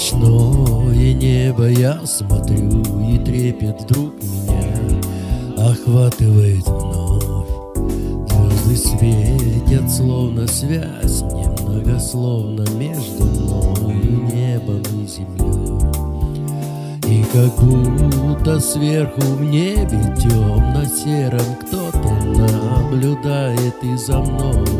ночное небо я смотрю, и трепет вдруг меня охватывает вновь. Звезды светят, словно связь, немногословно между мною, небом и землей. И как будто сверху в небе темно-сером кто-то наблюдает и за мной.